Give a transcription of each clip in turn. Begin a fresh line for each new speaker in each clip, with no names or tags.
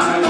I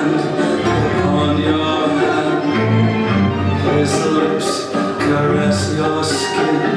on your hand His lips caress your skin.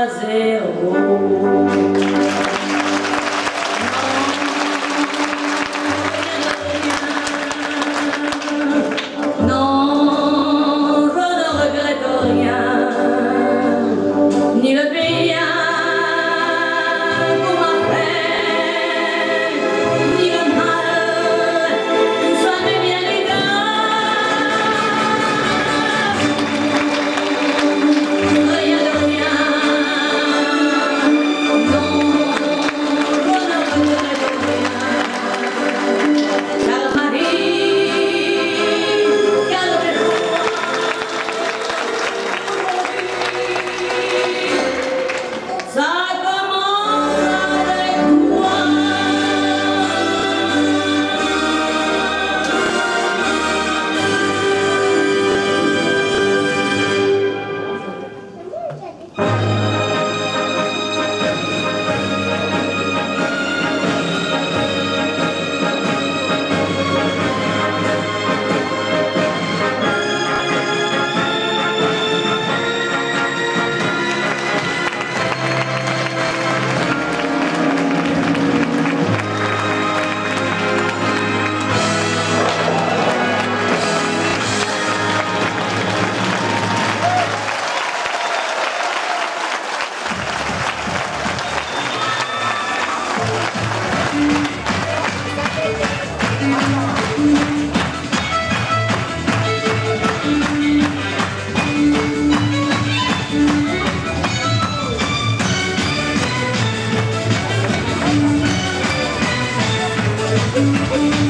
fazer. oh you.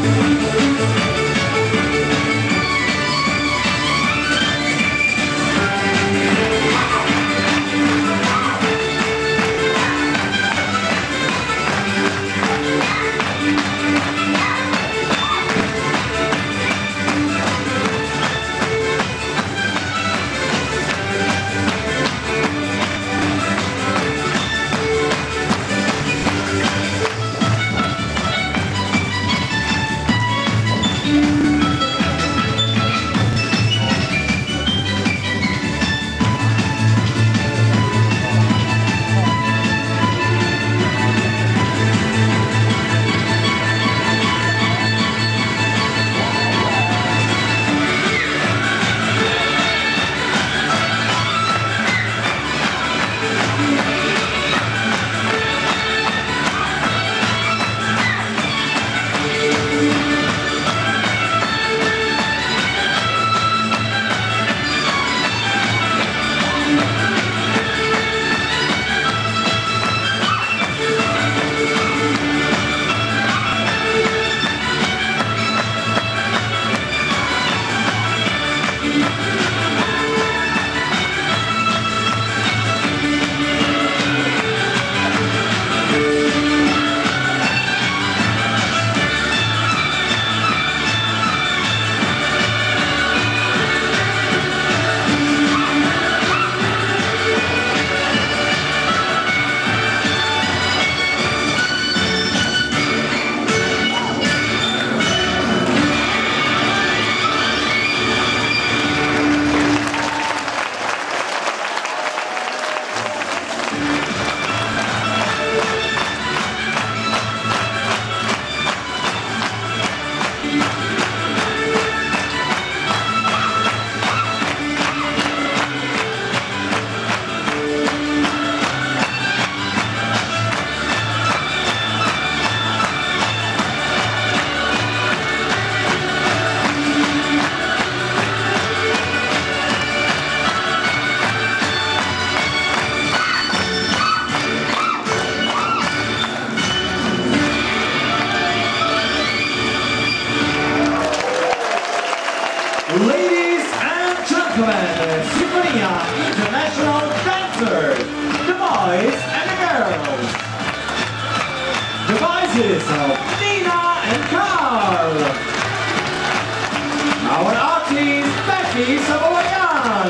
Becky Savoyan.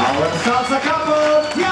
Our salsa couple